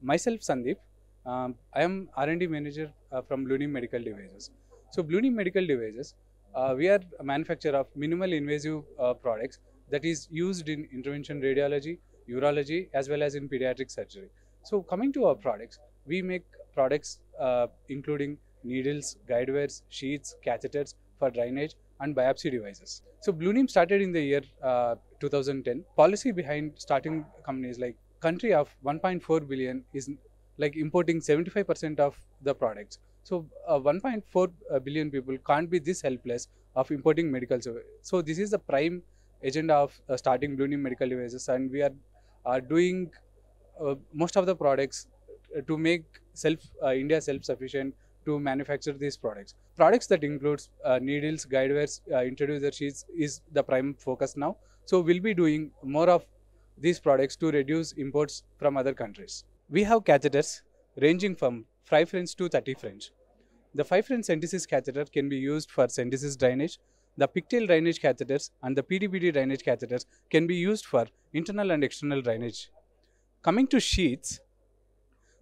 Myself, Sandeep. Um, I am R&D manager uh, from Blueneem Medical Devices. So, Blueneem Medical Devices, uh, we are a manufacturer of minimal invasive uh, products that is used in intervention radiology, urology, as well as in pediatric surgery. So, coming to our products, we make products uh, including needles, guide wires, sheets, catheters for drainage, and biopsy devices. So, Blueneem started in the year uh, 2010. Policy behind starting companies like country of 1.4 billion is like importing 75% of the products. So uh, 1.4 billion people can't be this helpless of importing medical service. So this is the prime agenda of uh, starting Blueneem Medical Devices and we are uh, doing uh, most of the products to make self uh, India self-sufficient to manufacture these products. Products that includes uh, needles, guide wires, uh, introducer sheets is the prime focus now. So we'll be doing more of these products to reduce imports from other countries. We have catheters ranging from 5 French to 30 French. The 5 French centesis catheter can be used for centesis drainage. The pigtail drainage catheters and the PTBD drainage catheters can be used for internal and external drainage. Coming to sheets,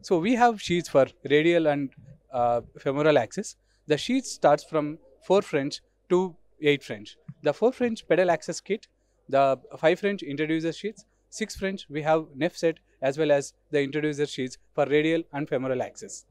so we have sheets for radial and uh, femoral access. The sheet starts from 4 French to 8 French. The 4 French pedal access kit, the 5 French introducer sheets, 6 French we have NEF set as well as the introducer sheets for radial and femoral access.